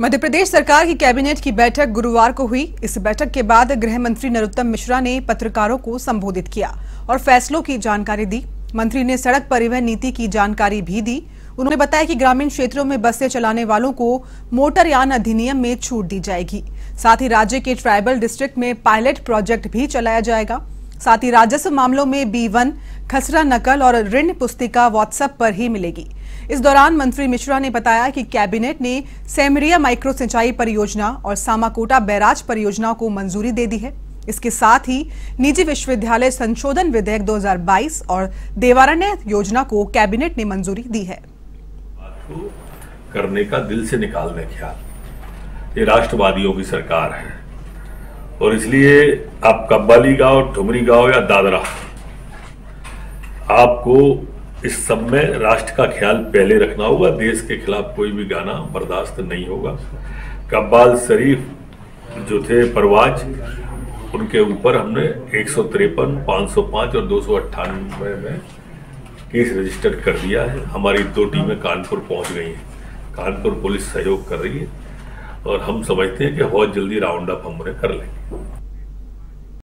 मध्य प्रदेश सरकार की कैबिनेट की बैठक गुरुवार को हुई। इस बैठक के बाद गृह मंत्री नरोत्तम मिश्रा ने पत्रकारों को संबोधित किया और फैसलों की जानकारी दी। मंत्री ने सड़क परिवहन नीति की जानकारी भी दी। उन्होंने बताया कि ग्रामीण क्षेत्रों में बसें चलाने वालों को मोटरयान अधिनियम में छूट दी जाएगी। साथ ही राज्य के ट्राइबल डिस्ट्रिक्ट में पायलट प्रोजेक्ट भी चलाया जाएगा। साथ ही राजस्व मामलों में बी वन खसरा नकल और ऋण पुस्तिका व्हाट्सएप पर ही मिलेगी। इस दौरान मंत्री मिश्रा ने बताया कि कैबिनेट ने सेमरिया माइक्रो सिंचाई परियोजना और सामाकोटा बैराज परियोजनाओं को मंजूरी दे दी है। इसके साथ ही निजी विश्वविद्यालय संशोधन विधेयक 2022 और देवारण्य योजना को कैबिनेट ने मंजूरी दी है। करने का दिल से निकालने ख्याल ये राष्ट्रवादियों की सरकार है। और इसलिए आप कब्बाली गाँव ठुमरी गाँव या दादरा, आपको इस सब में राष्ट्र का ख्याल पहले रखना होगा। देश के खिलाफ कोई भी गाना बर्दाश्त नहीं होगा। कब्बाल शरीफ जो थे परवाज, उनके ऊपर हमने एक सौ तिरपन, पाँच सौ पाँच और दो सौ अट्ठानवे में केस रजिस्टर कर दिया है। हमारी दो टीमें कानपुर पहुँच गई हैं। कानपुर पुलिस सहयोग कर रही है। और हम समझते हैं कि बहुत जल्दी राउंड अप हम उन्हें कर लेंगे।